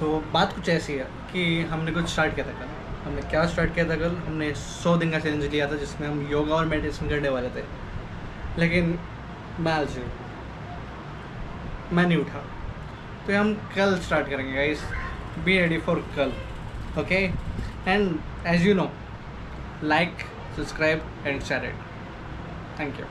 तो बात कुछ ऐसी है कि हमने कुछ स्टार्ट किया था कल। हमने क्या स्टार्ट किया था कल? हमने सौ दिन का चैलेंज लिया था जिसमें हम योगा और मेडिटेशन करने वाले थे। लेकिन मैं आज मैं नहीं उठा। तो हम कल स्टार्ट करेंगे गाइस बी रेडी फॉर कल okay and as you know like subscribe and share it thank you